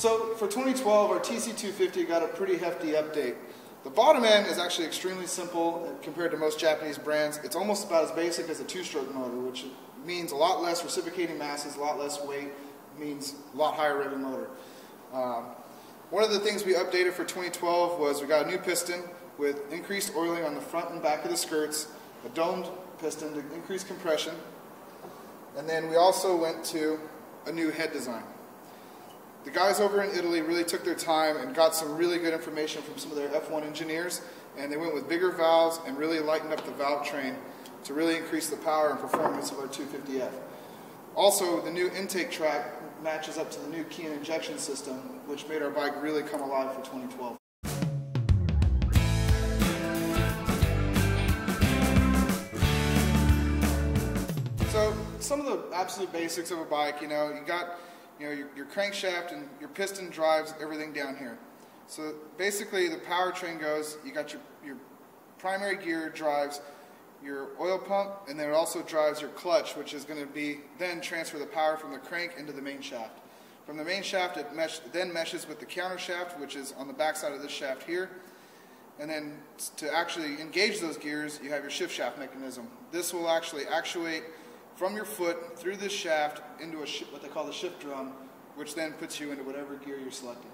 So for 2012, our TC250 got a pretty hefty update. The bottom end is actually extremely simple compared to most Japanese brands. It's almost about as basic as a two-stroke motor, which means a lot less reciprocating masses, a lot less weight, means a lot higher revving motor. Um, one of the things we updated for 2012 was we got a new piston with increased oiling on the front and back of the skirts, a domed piston to increase compression, and then we also went to a new head design. The guys over in Italy really took their time and got some really good information from some of their F1 engineers, and they went with bigger valves and really lightened up the valve train to really increase the power and performance of our 250F. Also, the new intake track matches up to the new Keihin injection system, which made our bike really come alive for 2012. So, some of the absolute basics of a bike, you know, you got you know, your, your crankshaft and your piston drives everything down here. So basically the powertrain goes, you got your, your primary gear drives your oil pump and then it also drives your clutch which is going to be then transfer the power from the crank into the main shaft. From the main shaft it mesh, then meshes with the counter shaft which is on the back side of this shaft here. And then to actually engage those gears you have your shift shaft mechanism. This will actually actuate from your foot through this shaft into a what they call the shift drum, which then puts you into whatever gear you're selecting.